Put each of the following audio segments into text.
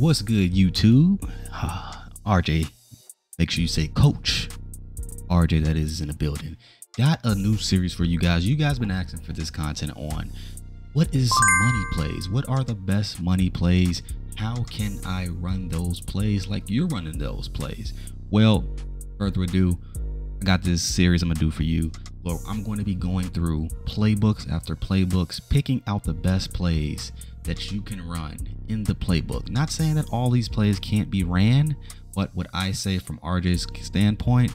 What's good, YouTube? Ah, RJ, make sure you say coach. RJ, that is in the building. Got a new series for you guys. You guys been asking for this content on what is money plays? What are the best money plays? How can I run those plays like you're running those plays? Well, further ado, I got this series I'm gonna do for you. Well, I'm going to be going through playbooks after playbooks, picking out the best plays that you can run in the playbook. Not saying that all these plays can't be ran, but what I say from RJ's standpoint,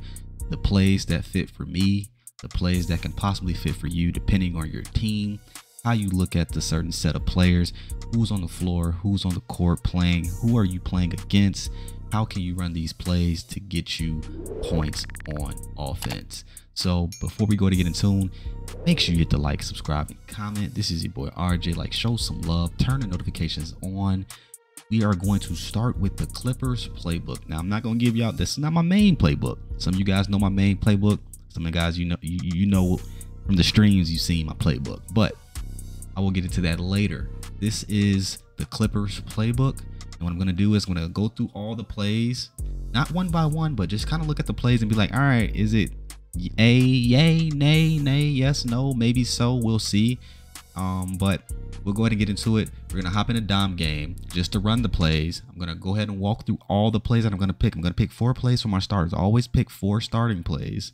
the plays that fit for me, the plays that can possibly fit for you, depending on your team, how you look at the certain set of players, who's on the floor, who's on the court playing, who are you playing against, how can you run these plays to get you points on offense. So before we go to get in tune, make sure you hit the like, subscribe, and comment. This is your boy RJ. Like, show some love, turn the notifications on. We are going to start with the Clippers playbook. Now, I'm not going to give y'all this is not my main playbook. Some of you guys know my main playbook. Some of the guys you know you, you know from the streams you see my playbook, but I will get into that later. This is the Clippers playbook. And what I'm going to do is I'm going to go through all the plays, not one by one, but just kind of look at the plays and be like, all right, is it a yay nay nay yes no maybe so we'll see. Um but we'll go ahead and get into it. We're gonna hop in a dom game just to run the plays. I'm gonna go ahead and walk through all the plays that i'm gonna pick. I'm gonna pick four plays for my starters. Always pick four starting plays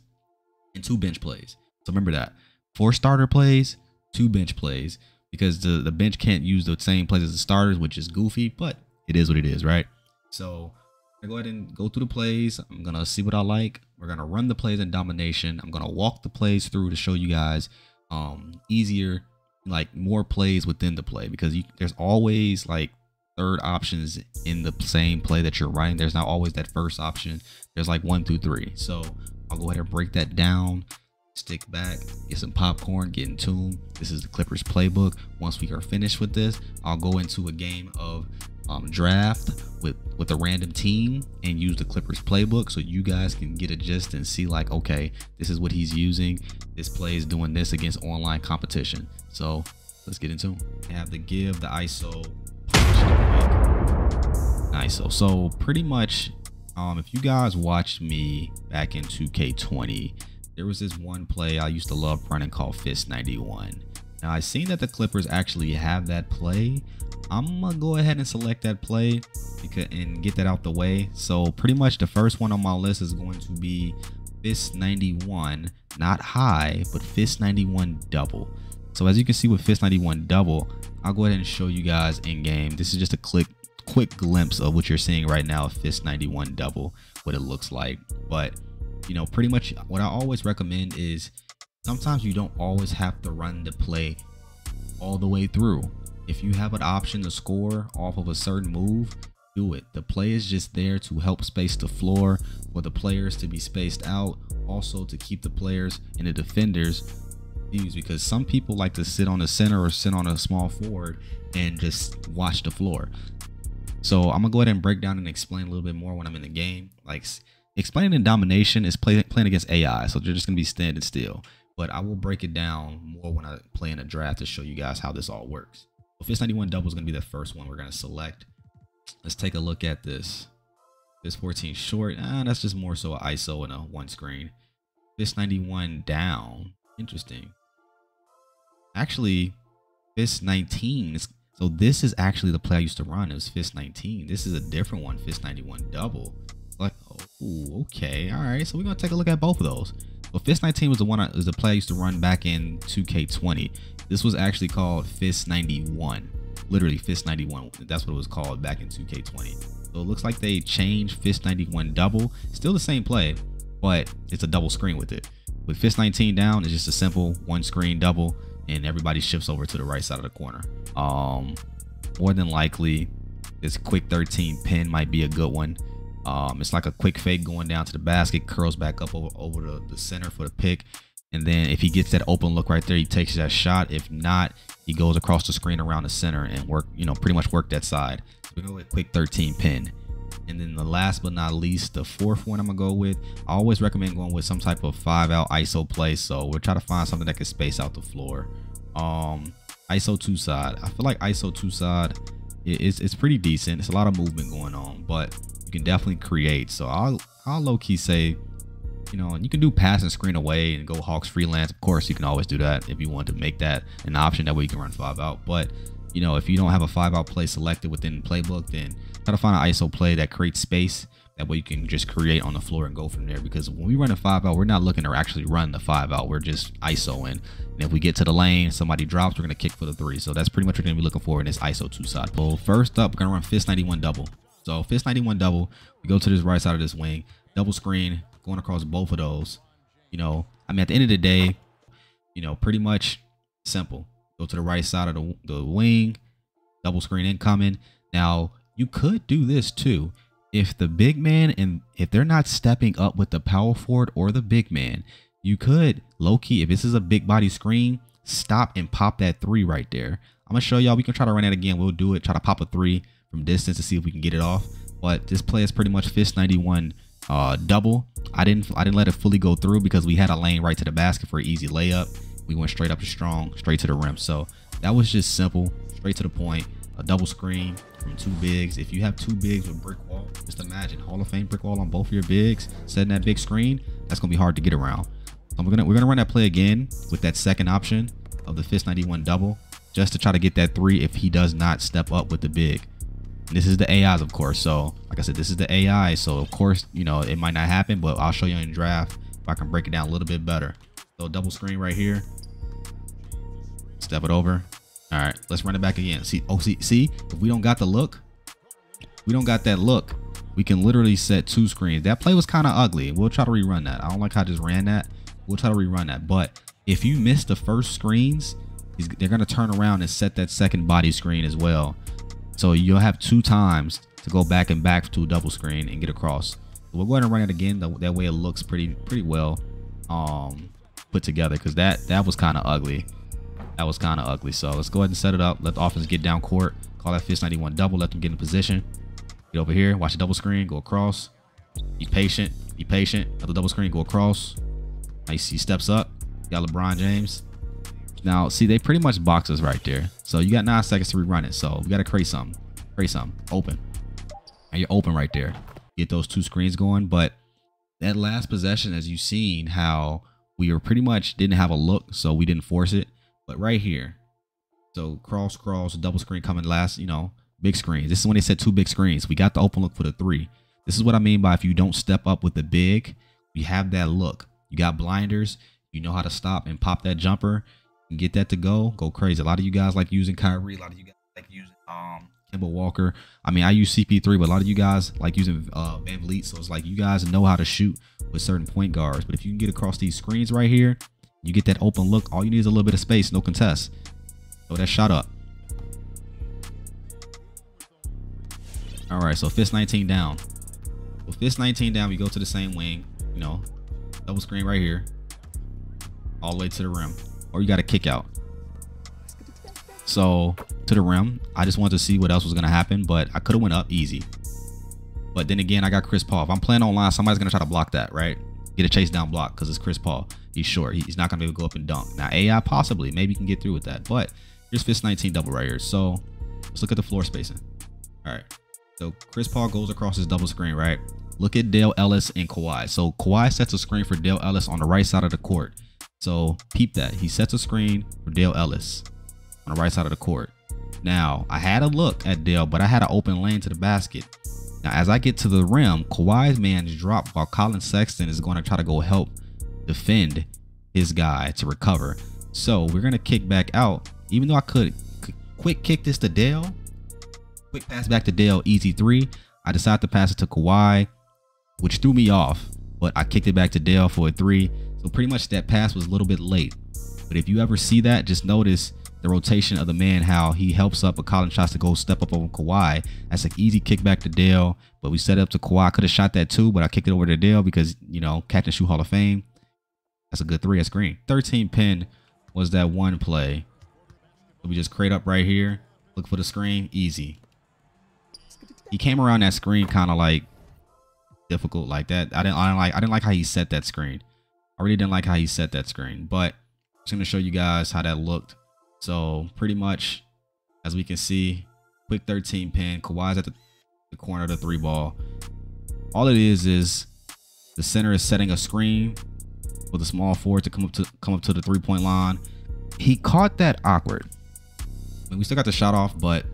and two bench plays. So remember that. Four starter plays two bench plays because the the bench can't use the same plays as the starters which is goofy but it is what it is right so I go ahead and go through the plays. I'm gonna see what I like. We're gonna run the plays in domination. I'm gonna walk the plays through to show you guys um easier, like more plays within the play because you, there's always like third options in the same play that you're running. There's not always that first option. There's like one through three. So I'll go ahead and break that down. Stick back, get some popcorn, get in tune. This is the Clippers playbook. Once we are finished with this, I'll go into a game of um, draft with with a random team and use the Clippers playbook so you guys can get a gist and see like okay this is what he's using. This play is doing this against online competition. So let's get into I have to give the ISO ISO so pretty much um if you guys watched me back in 2k20 there was this one play I used to love running called Fist 91 now I seen that the Clippers actually have that play I'm gonna go ahead and select that play because, and get that out the way. So pretty much the first one on my list is going to be Fist 91, not high, but Fist 91 double. So as you can see with Fist 91 double, I'll go ahead and show you guys in game. This is just a quick quick glimpse of what you're seeing right now Fist 91 double, what it looks like. But you know, pretty much what I always recommend is sometimes you don't always have to run the play all the way through if you have an option to score off of a certain move, do it. The play is just there to help space the floor for the players to be spaced out, also to keep the players and the defenders confused because some people like to sit on the center or sit on a small forward and just watch the floor. So I'm gonna go ahead and break down and explain a little bit more when I'm in the game. Like explaining in domination is play, playing against AI, so they're just gonna be standing still. But I will break it down more when I play in a draft to show you guys how this all works. Fist 91 double is going to be the first one we're going to select. Let's take a look at this. Fist 14 short. Ah, that's just more so an ISO and a one screen. Fist 91 down. Interesting. Actually, Fist 19. Is, so this is actually the play I used to run. It was Fist 19. This is a different one. Fist 91 double. Like, oh, okay. All right. So we're going to take a look at both of those. Well, Fist 19 was the one I, was the play I used to run back in 2K20. This was actually called Fist 91. Literally Fist 91. That's what it was called back in 2K20. So it looks like they changed Fist 91 double. Still the same play, but it's a double screen with it. With Fist 19 down, it's just a simple one screen double, and everybody shifts over to the right side of the corner. Um, more than likely, this quick 13 pin might be a good one. Um, it's like a quick fake going down to the basket, curls back up over, over the, the center for the pick. And then if he gets that open look right there, he takes that shot. If not, he goes across the screen around the center and work, you know, pretty much work that side. So we go with quick 13 pin. And then the last but not least, the fourth one I'm gonna go with. I always recommend going with some type of five out ISO play. So we'll try to find something that can space out the floor. Um, ISO two side. I feel like ISO two side is it's pretty decent. It's a lot of movement going on, but you can definitely create. So I'll I'll low key say, you know, you can do pass and screen away and go Hawks freelance. Of course, you can always do that if you want to make that an option. That way you can run five out. But you know, if you don't have a five out play selected within playbook, then try to find an ISO play that creates space. That way you can just create on the floor and go from there. Because when we run a five out, we're not looking to actually run the five out. We're just ISOing. And if we get to the lane, somebody drops, we're going to kick for the three. So that's pretty much what we're going to be looking for in this ISO two side pull. First up, we're going to run fist 91 double. So fist 91 double, we go to this right side of this wing, double screen, going across both of those. You know, I mean, at the end of the day, you know, pretty much simple. Go to the right side of the, the wing, double screen incoming. Now, you could do this too. If the big man and if they're not stepping up with the power forward or the big man, you could low key, if this is a big body screen, stop and pop that three right there. I'm gonna show y'all. We can try to run that again. We'll do it. Try to pop a three from distance to see if we can get it off. But this play is pretty much fist 91 uh, double. I didn't I didn't let it fully go through because we had a lane right to the basket for an easy layup. We went straight up to strong, straight to the rim. So that was just simple, straight to the point. A double screen from two bigs. If you have two bigs with brick wall, just imagine Hall of Fame brick wall on both of your bigs, setting that big screen. That's gonna be hard to get around. So we're gonna we're gonna run that play again with that second option of the fist 91 double, just to try to get that three if he does not step up with the big. This is the AIs, of course. So like I said, this is the AI. So of course, you know, it might not happen, but I'll show you in draft if I can break it down a little bit better. So double screen right here. Step it over. All right, let's run it back again. See, oh, see, see, if we don't got the look, we don't got that look, we can literally set two screens. That play was kind of ugly. We'll try to rerun that. I don't like how I just ran that. We'll try to rerun that. But if you miss the first screens, they're going to turn around and set that second body screen as well. So you'll have two times to go back and back to a double screen and get across. We'll go ahead and run it again. That way it looks pretty pretty well um, put together because that, that was kind of ugly. That was kind of ugly. So let's go ahead and set it up. Let the offense get down court. Call that fist 91 double. Let them get in position. Get over here. Watch the double screen. Go across. Be patient. Be patient. Let the double screen go across. Nice. He steps up. got LeBron James. Now, see, they pretty much box us right there. So you got nine seconds to rerun it. So we got to create something. Create something. Open. And you're open right there. Get those two screens going. But that last possession, as you've seen, how we were pretty much didn't have a look. So we didn't force it. But right here, so cross, cross, double screen coming last, you know, big screens. This is when they said two big screens. We got the open look for the three. This is what I mean by if you don't step up with the big, you have that look. You got blinders. You know how to stop and pop that jumper get that to go. Go crazy. A lot of you guys like using Kyrie. A lot of you guys like using um Kemba Walker. I mean, I use CP3, but a lot of you guys like using uh, VanVleet. So it's like you guys know how to shoot with certain point guards. But if you can get across these screens right here, you get that open look. All you need is a little bit of space, no contest. So that shot up. All right, so fist 19 down. With fist 19 down, we go to the same wing, you know, double screen right here, all the way to the rim. Or you got to kick out. So to the rim, I just wanted to see what else was going to happen, but I could have went up easy. But then again, I got Chris Paul. If I'm playing online, somebody's going to try to block that, right? Get a chase down block because it's Chris Paul. He's short. He's not going to be able to go up and dunk. Now, AI possibly. Maybe he can get through with that. But here's Fist 19 double right here. So let's look at the floor spacing. All right. So Chris Paul goes across his double screen, right? Look at Dale Ellis and Kawhi. So Kawhi sets a screen for Dale Ellis on the right side of the court. So peep that. He sets a screen for Dale Ellis on the right side of the court. Now, I had a look at Dale, but I had an open lane to the basket. Now, as I get to the rim, Kawhi's man's drop while Collin Sexton is going to try to go help defend his guy to recover. So we're going to kick back out. Even though I could quick kick this to Dale, quick pass back to Dale, easy three. I decided to pass it to Kawhi, which threw me off, but I kicked it back to Dale for a three. So pretty much that pass was a little bit late. But if you ever see that, just notice the rotation of the man, how he helps up, but Collin tries to go step up over Kawhi. That's an easy kick back to Dale, but we set up to Kawhi. Could have shot that too, but I kicked it over to Dale because, you know, catch and shoot Hall of Fame. That's a good three at screen. 13 pin was that one play. We just crate up right here. Look for the screen. Easy. He came around that screen kind of like difficult like that. I didn't, I didn't like I didn't like how he set that screen. I really didn't like how he set that screen. But I'm just gonna show you guys how that looked so pretty much, as we can see, quick 13 pin. Kawhi's at the, the corner of the three ball. All it is is the center is setting a screen with a small forward to come up to come up to the three point line. He caught that awkward. I mean, we still got the shot off, but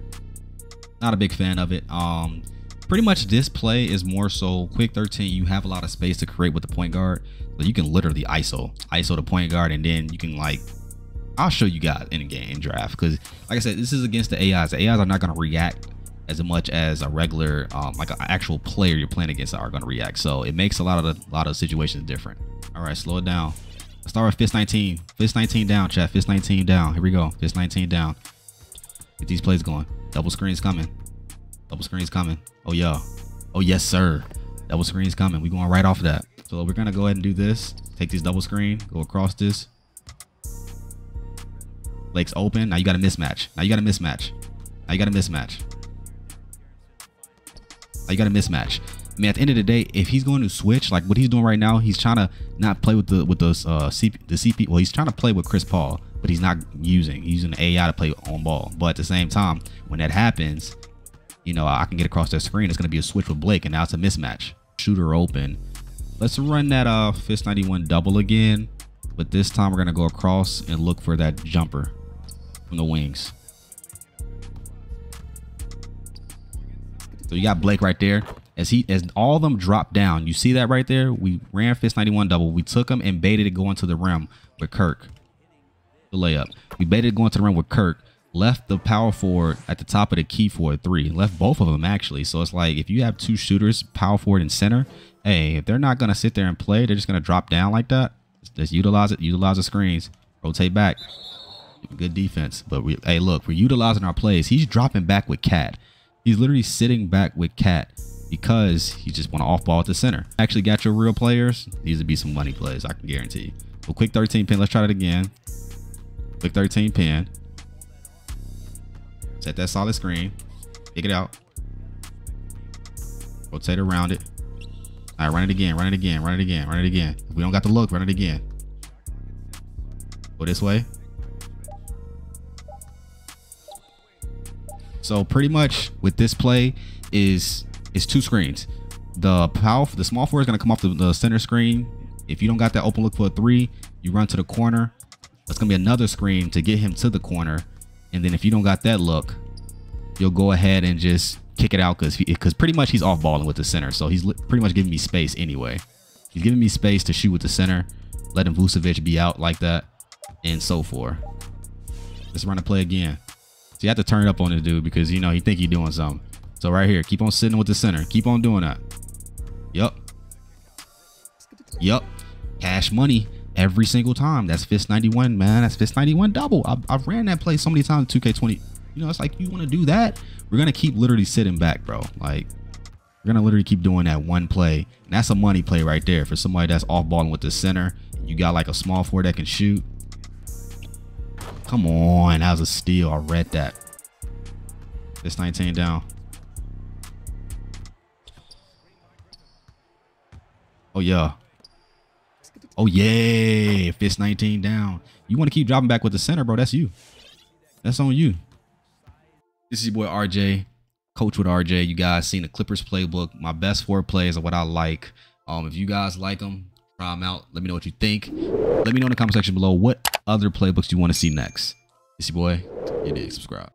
not a big fan of it. Um, pretty much this play is more so quick 13 you have a lot of space to create with the point guard so you can literally iso iso the point guard and then you can like i'll show you guys in game draft because like i said this is against the ais the ais are not going to react as much as a regular um, like an actual player you're playing against are going to react so it makes a lot of the lot of situations different. All right slow it down. Start with fist 19 fist 19 down chat. Fist 19 down. Here we go. Fist 19 down. Get these plays going. Double screens coming Double screen's coming. Oh, yeah. Oh, yes, sir. Double screen's coming. We going right off of that. So we're going to go ahead and do this. Take this double screen. Go across this. Lake's open. Now you got a mismatch. Now you got a mismatch. Now you got a mismatch. Now you got a mismatch. I mean, at the end of the day, if he's going to switch, like what he's doing right now, he's trying to not play with the with the uh, CP, the CP. Well, he's trying to play with Chris Paul, but he's not using. He's using AI to play on ball. But at the same time, when that happens, you know, I can get across that screen. It's going to be a switch with Blake, and now it's a mismatch. Shooter open. Let's run that uh, Fist 91 double again. But this time we're going to go across and look for that jumper from the wings. So you got Blake right there. As he as all of them drop down, you see that right there? We ran Fist 91 double. We took him and baited it going to the rim with Kirk. The layup. We baited it going to the rim with Kirk left the power forward at the top of the key for a three. Left both of them actually. So it's like if you have two shooters, power forward and center, hey, if they're not gonna sit there and play, they're just gonna drop down like that. Just utilize it, utilize the screens, rotate back. Good defense. But we hey look, we're utilizing our plays. He's dropping back with KAT. He's literally sitting back with KAT because he just want to off ball at the center. Actually got your real players. These would be some money plays, I can guarantee. Well, quick 13 pin. Let's try that again. Quick 13 pin. Set that solid screen. Pick it out. Rotate around it. All right, run it again, run it again, run it again, run it again. If we don't got the look, run it again. Go this way. So pretty much with this play is is two screens. The power, the small four is gonna come off the, the center screen. If you don't got that open look for a three, you run to the corner. That's gonna be another screen to get him to the corner. And then if you don't got that look, you'll go ahead and just kick it out because because pretty much he's off balling with the center. So he's pretty much giving me space anyway. He's giving me space to shoot with the center, letting Vucevic be out like that, and so forth. Let's run a play again. So you have to turn it up on this dude because you know he think you're doing something. So right here, keep on sitting with the center. Keep on doing that. Yup. Yup. Cash money every single time. That's Fist 91, man. That's Fist 91 double. I've, I've ran that play so many times 2K20. You know, it's like you want to do that. We're going to keep literally sitting back, bro. Like, we're going to literally keep doing that one play. And that's a money play right there for somebody that's off balling with the center. You got like a small four that can shoot. Come on. That was a steal. I read that. Fist 19 down. Oh, yeah. Oh, yeah. Fist 19 down. You want to keep dropping back with the center, bro. That's you. That's on you. This is your boy RJ, coach with RJ. You guys seen the Clippers playbook. My best four plays are what I like. Um, if you guys like them, try them out. Let me know what you think. Let me know in the comment section below what other playbooks you want to see next. This your boy. You did subscribe.